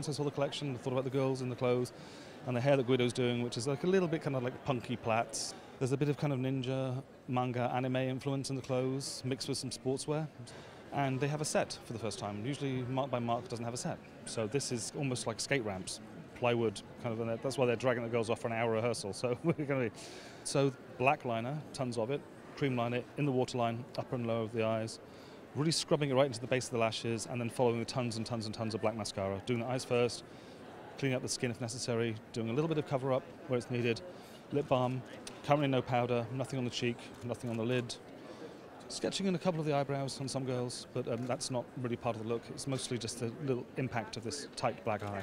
once I saw the collection. I thought about the girls in the clothes and the hair that Guido's doing, which is like a little bit kind of like punky plaits. There's a bit of kind of ninja, manga, anime influence in the clothes, mixed with some sportswear. And they have a set for the first time. Usually, Marc by Marc doesn't have a set. So this is almost like skate ramps, plywood kind of. And that's why they're dragging the girls off for an hour rehearsal. So we're going to be. So black liner, tons of it, cream line it in the waterline, upper and lower of the eyes, really scrubbing it right into the base of the lashes, and then following with tons and tons and tons of black mascara. Doing the eyes first, cleaning up the skin if necessary, doing a little bit of cover up where it's needed, lip balm, currently no powder, nothing on the cheek, nothing on the lid. Sketching in a couple of the eyebrows on some girls, but um, that's not really part of the look. It's mostly just the little impact of this tight black eye.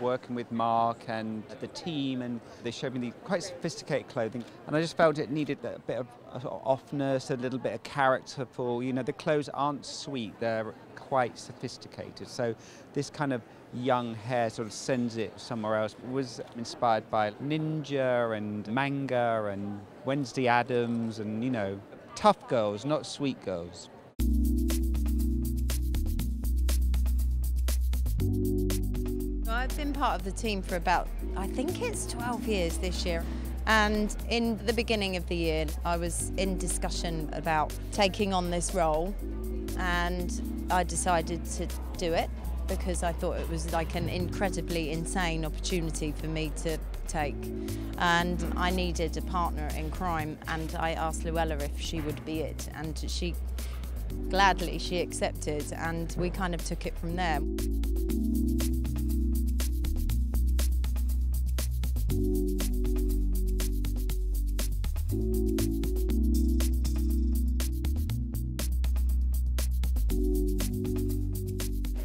Working with Marc and the team, and they showed me the quite sophisticated clothing, and I just felt it needed a bit uh, of offness, a little bit of character. For you know, the clothes aren't sweet; they're quite sophisticated. So this kind of young hair sort of sends it somewhere else. It was inspired by Ninja and manga and Wednesday Addams, and you know, tough girls, not sweet girls. I've been part of the team for about, I think it's 12 years this year. And in the beginning of the year, I was in discussion about taking on this role, and I decided to do it because I thought it was like an incredibly insane opportunity for me to take. And I needed a partner in crime, and I asked Luella if she would be it, and she gladly she accepted, and we kind of took it from there.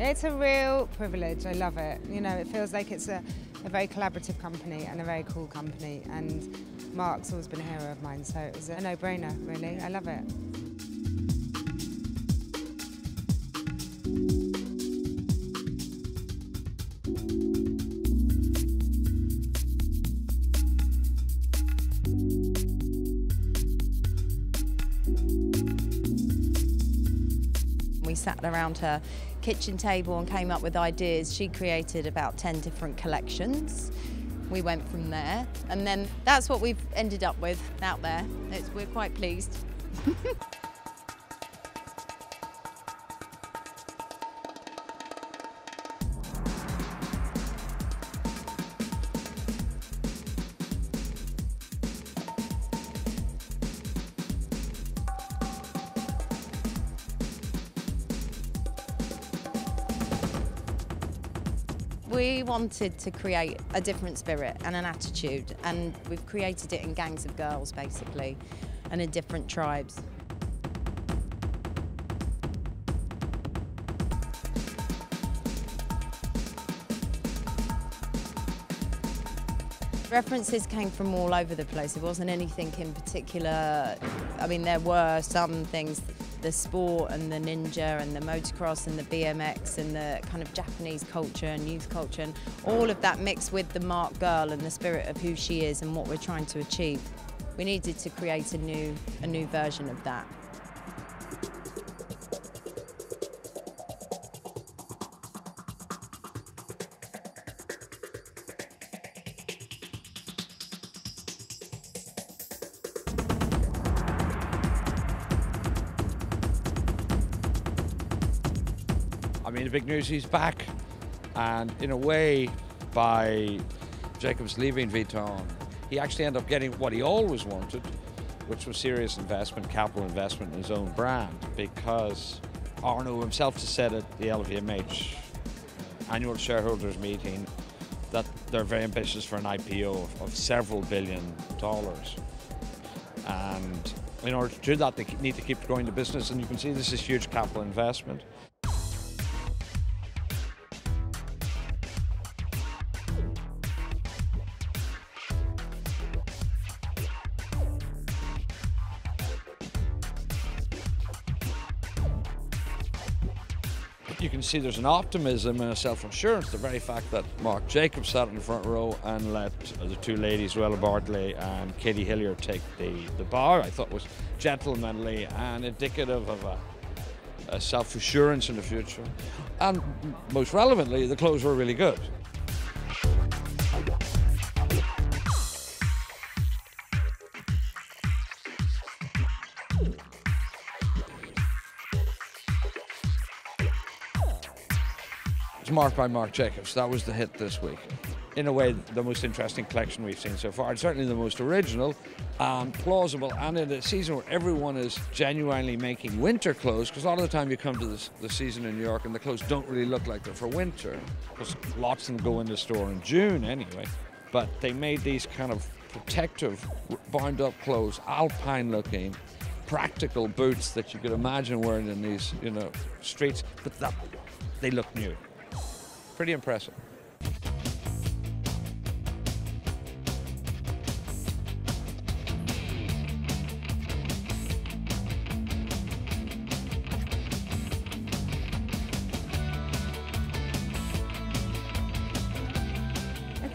It's a real privilege. I love it. You know, it feels like it's a, a very collaborative company and a very cool company. And Marc's always been a hero of mine, so it was a no-brainer, really. I love it. We sat around her kitchen table and came up with ideas. She created about 10 different collections. We went from there, and then that's what we've ended up with out there. It's, we're quite pleased. We wanted to create a different spirit and an attitude, and we've created it in gangs of girls, basically, and in different tribes. References came from all over the place. It wasn't anything in particular. I mean, there were some things the sport and the ninja and the motocross and the BMX and the kind of Japanese culture and youth culture and all of that mixed with the Marc girl and the spirit of who she is and what we're trying to achieve. We needed to create a new, a new version of that. Mean, the big news he's back, and in a way, by Jacobs leaving Vuitton, he actually ended up getting what he always wanted, which was serious investment, capital investment in his own brand, because Arnault himself has said at the LVMH annual shareholders meeting that they're very ambitious for an IPO of, of several billion dollars. And in order to do that, they need to keep growing the business, and you can see this is huge capital investment. You can see there's an optimism and a self-assurance. The very fact that Marc Jacobs sat in the front row and let the two ladies, Luella Bartley and Katie Hillier, take the, the bar, I thought was gentlemanly and indicative of a uh, self assurance in the future. And most relevantly, the clothes were really good. It's marked by Marc Jacobs. That was the hit this week. In a way, the most interesting collection we've seen so far. Certainly the most original and plausible, and in a season where everyone is genuinely making winter clothes, because a lot of the time you come to this, the season in New York and the clothes don't really look like they're for winter, because lots of them go in the store in June anyway. But they made these kind of protective, bound up clothes, alpine looking, practical boots that you could imagine wearing in these, you know, streets, but that, they look new. Pretty impressive.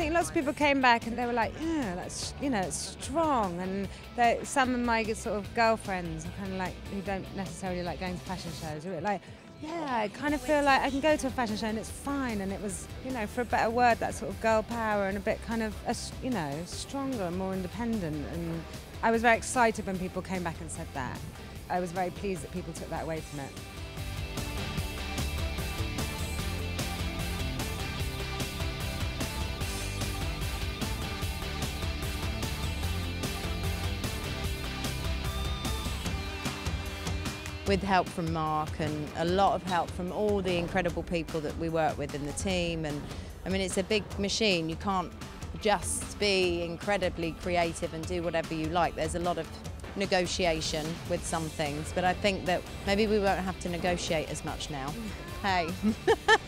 Think lots of people came back and they were like, yeah, that's you know, it's strong. And some of my sort of girlfriends kind of like who don't necessarily like going to fashion shows. were like, yeah, I kind of feel like I can go to a fashion show and it's fine. And it was, you know, for a better word, that sort of girl power and a bit kind of, a, you know, stronger and more independent. And I was very excited when people came back and said that. I was very pleased that people took that away from it. With help from Marc and a lot of help from all the incredible people that we work with in the team. And I mean, it's a big machine. You can't just be incredibly creative and do whatever you like. There's a lot of negotiation with some things, but I think that maybe we won't have to negotiate as much now. Hey.